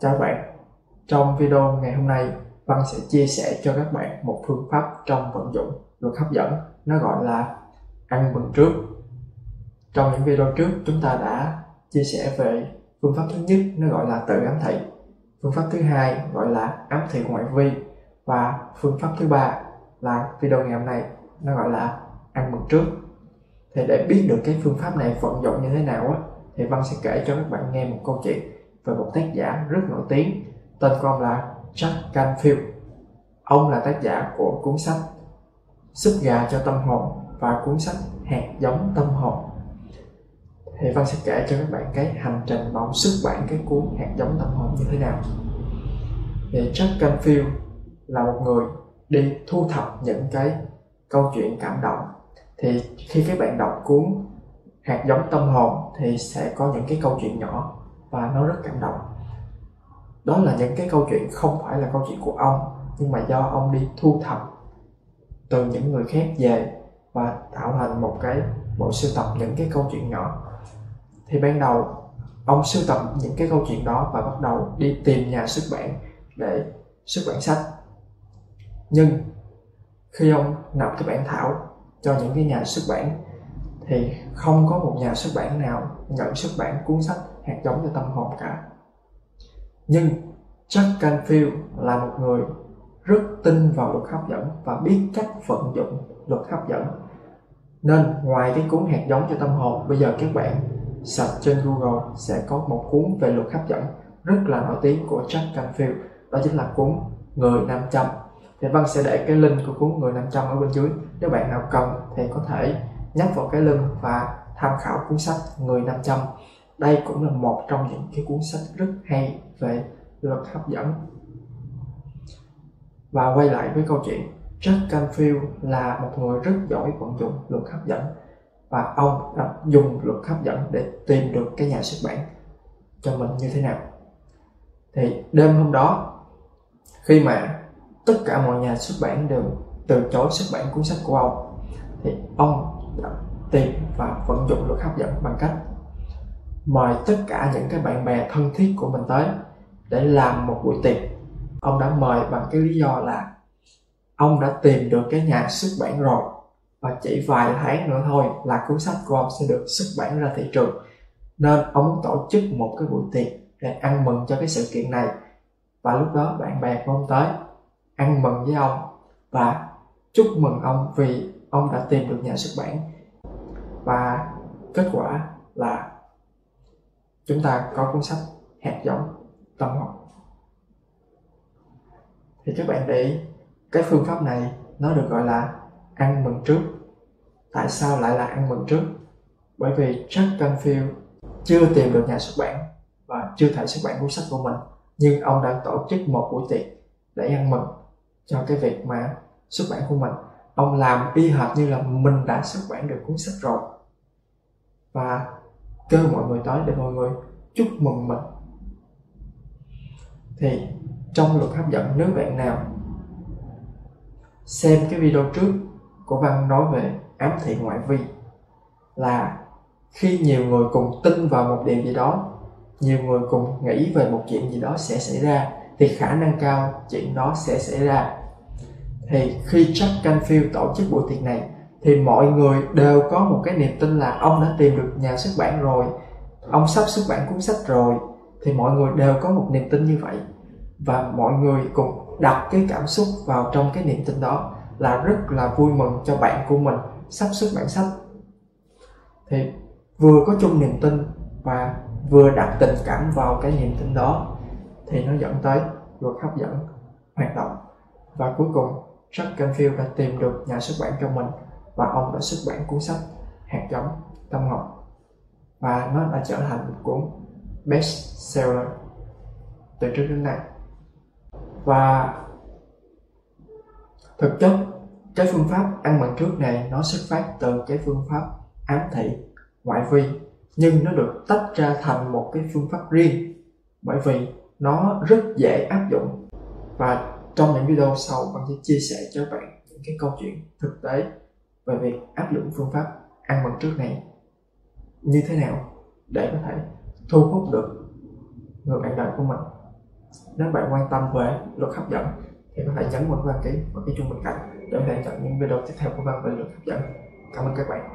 chào các bạn. Trong video ngày hôm nay, Văn sẽ chia sẻ cho các bạn một phương pháp trong vận dụng luật hấp dẫn, nó gọi là ăn mừng trước. Trong những video trước, chúng ta đã chia sẻ về phương pháp thứ nhất, nó gọi là tự ám thị. Phương pháp thứ hai gọi là ám thị ngoại vi và phương pháp thứ ba là video ngày hôm nay nó gọi là ăn mừng trước. Thì để biết được cái phương pháp này vận dụng như thế nào á, thì Văn sẽ kể cho các bạn nghe một câu chuyện về một tác giả rất nổi tiếng tên của ông là Jack Canfield. Ông là tác giả của cuốn sách súp gà cho tâm hồn và cuốn sách hạt giống tâm hồn. Thì Văn sẽ kể cho các bạn cái hành trình mà ông xuất bản cái cuốn hạt giống tâm hồn như thế nào. Thì Jack Canfield là một người đi thu thập những cái câu chuyện cảm động. Thì khi các bạn đọc cuốn hạt giống tâm hồn thì sẽ có những cái câu chuyện nhỏ và nó rất cảm động. Đó là những cái câu chuyện không phải là câu chuyện của ông, nhưng mà do ông đi thu thập từ những người khác về và tạo thành một cái bộ sưu tập những cái câu chuyện nhỏ. Thì ban đầu, ông sưu tập những cái câu chuyện đó và bắt đầu đi tìm nhà xuất bản để xuất bản sách. Nhưng khi ông nộp cái bản thảo cho những cái nhà xuất bản thì không có một nhà xuất bản nào nhận xuất bản cuốn sách hạt giống cho tâm hồn cả. Nhưng Jack Canfield là một người rất tin vào luật hấp dẫn và biết cách vận dụng luật hấp dẫn. Nên ngoài cái cuốn hạt giống cho tâm hồn, bây giờ các bạn search trên Google sẽ có một cuốn về luật hấp dẫn rất là nổi tiếng của Jack Canfield. Đó chính là cuốn Người 500 thì Văn sẽ để cái link của cuốn Người 500 ở bên dưới. Nếu bạn nào cần thì có thể nhắc vào cái lưng và tham khảo cuốn sách Người 500 đây cũng là một trong những cái cuốn sách rất hay về luật hấp dẫn. Và quay lại với câu chuyện, Jack Canfield là một người rất giỏi vận dụng luật hấp dẫn và ông đã dùng luật hấp dẫn để tìm được cái nhà xuất bản cho mình như thế nào. Thì đêm hôm đó, khi mà tất cả mọi nhà xuất bản đều từ chối xuất bản cuốn sách của ông, thì ông tìm và vận dụng luật hấp dẫn bằng cách mời tất cả những cái bạn bè thân thiết của mình tới để làm một buổi tiệc. Ông đã mời bằng cái lý do là ông đã tìm được cái nhà xuất bản rồi và chỉ vài tháng nữa thôi là cuốn sách của ông sẽ được xuất bản ra thị trường. Nên ông muốn tổ chức một cái buổi tiệc để ăn mừng cho cái sự kiện này. Và lúc đó bạn bè của ông tới ăn mừng với ông và chúc mừng ông vì ông đã tìm được nhà xuất bản. Và kết quả là chúng ta có cuốn sách hạt giống tâm học thì các bạn để ý cái phương pháp này nó được gọi là ăn mừng trước. Tại sao lại là ăn mừng trước? Bởi vì Jack Canfield chưa tìm được nhà xuất bản và chưa thể xuất bản cuốn sách của mình, nhưng ông đã tổ chức một buổi tiệc để ăn mừng cho cái việc mà xuất bản của mình ông làm y hệt như là mình đã xuất bản được cuốn sách rồi. Và kêu mọi người tới để mọi người chúc mừng mình. Thì trong luật hấp dẫn, nếu bạn nào xem cái video trước của văn nói về ám thị ngoại vi, là khi nhiều người cùng tin vào một điều gì đó, nhiều người cùng nghĩ về một chuyện gì đó sẽ xảy ra, thì khả năng cao chuyện đó sẽ xảy ra thì khi Jack Canfield tổ chức buổi tiệc này, thì mọi người đều có một cái niềm tin là ông đã tìm được nhà xuất bản rồi, ông sắp xuất bản cuốn sách rồi, thì mọi người đều có một niềm tin như vậy. Và mọi người cùng đặt cái cảm xúc vào trong cái niềm tin đó là rất là vui mừng cho bạn của mình sắp xuất bản sách. Thì vừa có chung niềm tin và vừa đặt tình cảm vào cái niềm tin đó, thì nó dẫn tới luật hấp dẫn hoạt động. Và cuối cùng Jack Canfield đã tìm được nhà xuất bản cho mình và ông đã xuất bản cuốn sách hạt giống tâm hồn và nó đã trở thành một cuốn best seller từ trước đến nay. Và thực chất, cái phương pháp ăn mừng trước này nó xuất phát từ cái phương pháp ám thị, ngoại vi, nhưng nó được tách ra thành một cái phương pháp riêng, bởi vì nó rất dễ áp dụng và trong những video sau con sẽ chia sẻ cho các bạn những cái câu chuyện thực tế về việc áp dụng phương pháp ăn mừng trước này như thế nào để có thể thu hút được người bạn đời của mình? Nếu bạn quan tâm về luật hấp dẫn, thì có thể nhấn vào đăng ký và cái chuông bên cạnh để có thể nhận những video tiếp theo của Văn về luật hấp dẫn. Cảm ơn các bạn.